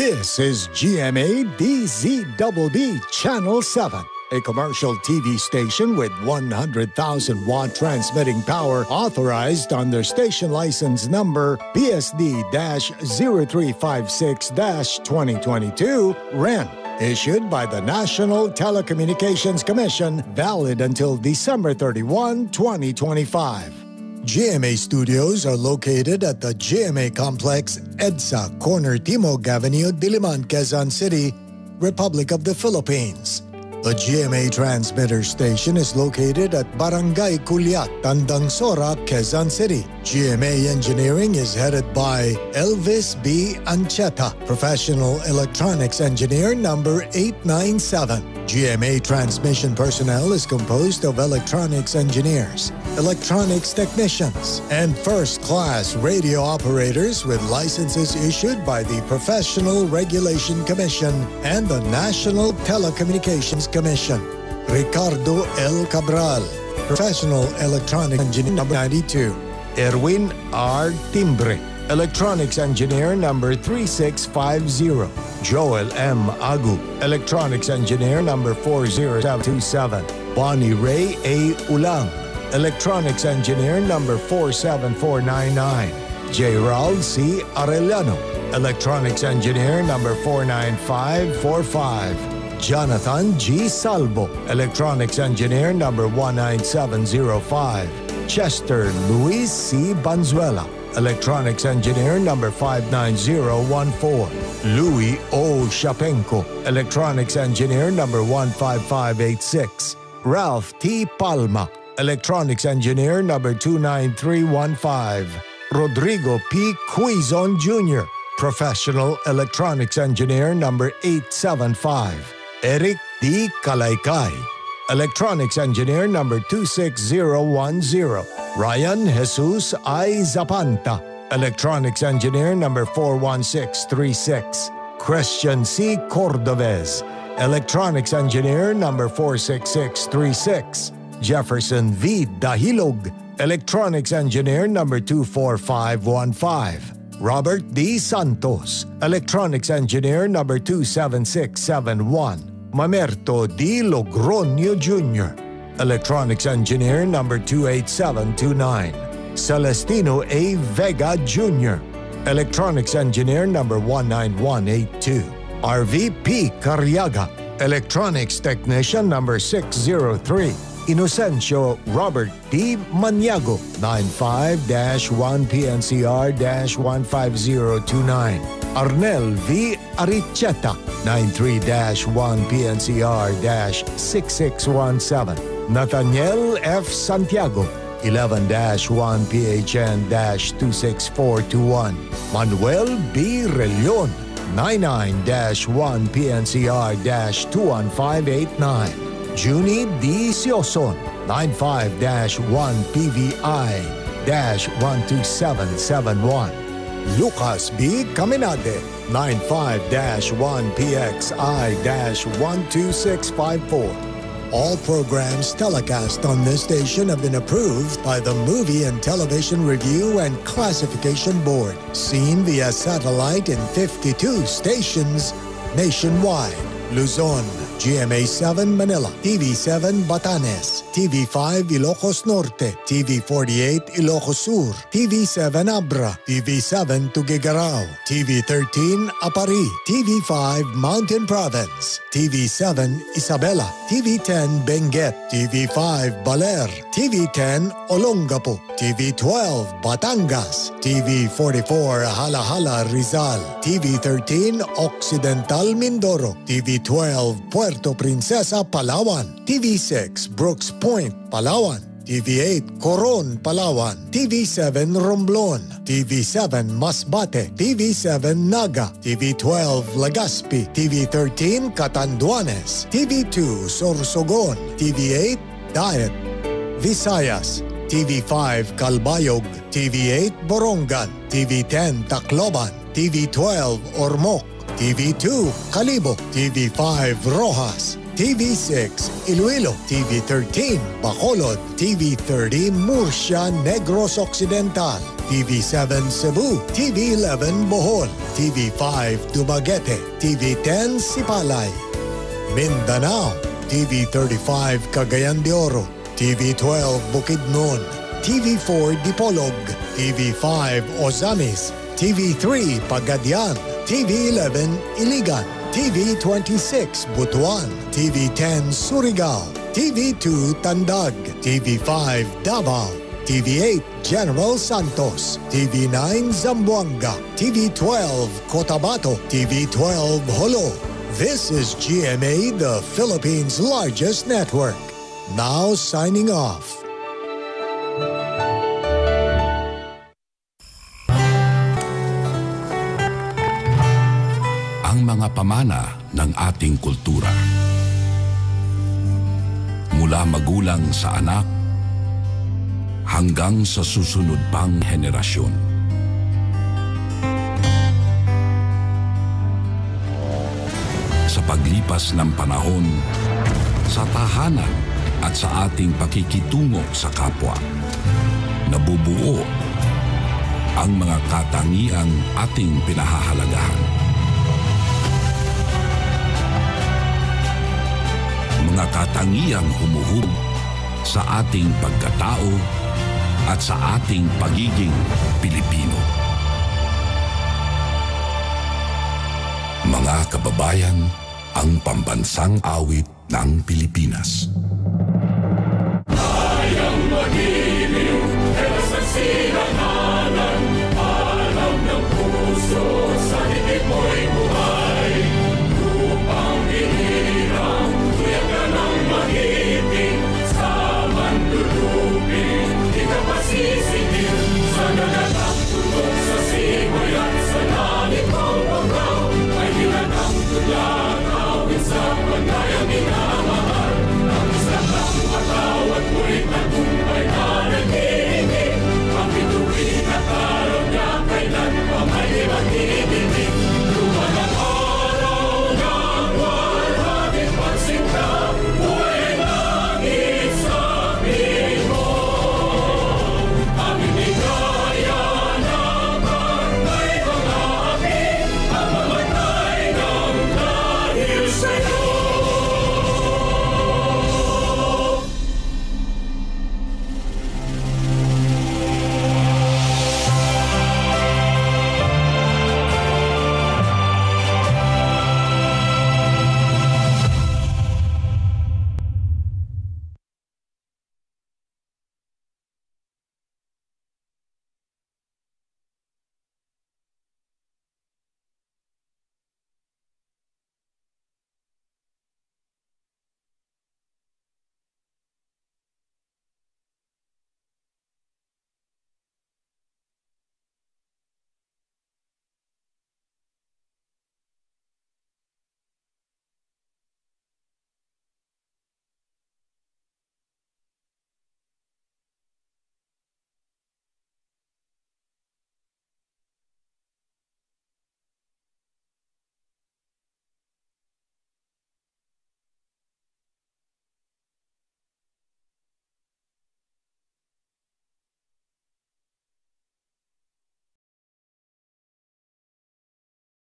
This is GMA DZBB Channel 7, a commercial TV station with 100,000 watt transmitting power authorized under station license number PSD 0356 2022, REN. Issued by the National Telecommunications Commission, valid until December 31, 2025. GMA studios are located at the GMA Complex, EDSA, Corner Timog Avenue, Diliman, Quezon City, Republic of the Philippines. The GMA transmitter station is located at Barangay Culiat, Tandangsora, Quezon City. GMA engineering is headed by Elvis B. Ancheta, professional electronics engineer number 897. GMA transmission personnel is composed of electronics engineers, electronics technicians, and first class radio operators with licenses issued by the Professional Regulation Commission and the National Telecommunications Commission. Ricardo L. Cabral, Professional Electronic Engineer number 92. Erwin R. Timbre, Electronics Engineer number 3650. Joel M. Agu, Electronics Engineer number 40727. Bonnie Ray A. Ulang, Electronics Engineer number 47499. Gerald C. Arellano, Electronics Engineer number 49545. Jonathan G. Salvo, Electronics Engineer number 19705. Chester Luis C. Banzuela, Electronics Engineer number 59014. Louis O. Shapenko, Electronics Engineer number 15586. Ralph T. Palma, Electronics Engineer number 29315. Rodrigo P. Quizon Jr., Professional Electronics Engineer number 875. Eric D. Kalaykay, Electronics Engineer number 26010. Ryan Jesus I. Zapanta, Electronics Engineer number 41636. Christian C. Cordovez, Electronics Engineer number 46636. Jefferson V. Dahilog, Electronics Engineer number 24515. Robert D. Santos, Electronics Engineer number 27671. Mamerto D. Logronio Jr., Electronics Engineer number 28729. Celestino A. Vega Jr., Electronics Engineer number 19182. RVP Carriaga, Electronics Technician number 603. Inocencio Robert D. Maniago, 95-1PNCR-15029. Arnel V. Aricheta, 93-1PNCR-6617. Nathaniel F. Santiago, 11-1PHN-26421. Manuel B. Relion, 99-1PNCR-21589. Junie D. Sioson, 95-1PVI-12771. Lucas B. Caminade, 95-1PXI-12654. All programs telecast on this station have been approved by the Movie and Television Review and Classification Board. Seen via satellite in 52 stations nationwide. Luzon, GMA7 Manila, TV7 Batanes, TV5 Ilocos Norte, TV48 Ilocos Sur, TV7 Abra, TV7 Tuguegarao, TV13 Aparri, TV5 Mountain Province, TV7 Isabela, TV10 Benguet, TV5 Baler, TV10 Olongapo, TV12 Batangas, TV44 Jalajala Rizal, TV13 Occidental Mindoro, TV12 Puerto Princesa Palawan, TV6 Brooks Point Palawan, TV8 Coron Palawan, TV7 Romblon, TV7 Masbate, TV7 Naga, TV12 Legazpi, TV13 Catanduanes, TV2 Sorsogon, TV8 Daet, Visayas, TV5 Calbayog, TV8 Borongan, TV10 Tacloban, TV12 Ormoc, TV2 Calibo, TV5 Rojas, TV6 Iloilo, TV13 Bacolod, TV30 Murcia Negros Occidental, TV7 Cebu, TV11 Bohol, TV5 Dumaguete, TV10 Sipalay, Mindanao, TV35 Cagayan de Oro, TV12 Bukidnon, TV4 Dipolog, TV5 Ozamis, TV3 Pagadian, TV11 Iligan, TV26 Butuan, TV10 Surigao, TV2 Tandag, TV5 Davao, TV8 General Santos, TV9 Zamboanga, TV12 Cotabato, TV12 Jolo. This is GMA, the Philippines' largest network. Now signing off. Mga pamana ng ating kultura. Mula magulang sa anak hanggang sa susunod pang henerasyon. Sa paglipas ng panahon, sa tahanan at sa ating pakikitungo sa kapwa, nabubuo ang mga katangiang ating pinahahalagahan. Mga katangiang humuhub sa ating pagkatao at sa ating pagiging Pilipino. Mga kababayan, ang pambansang awit ng Pilipinas.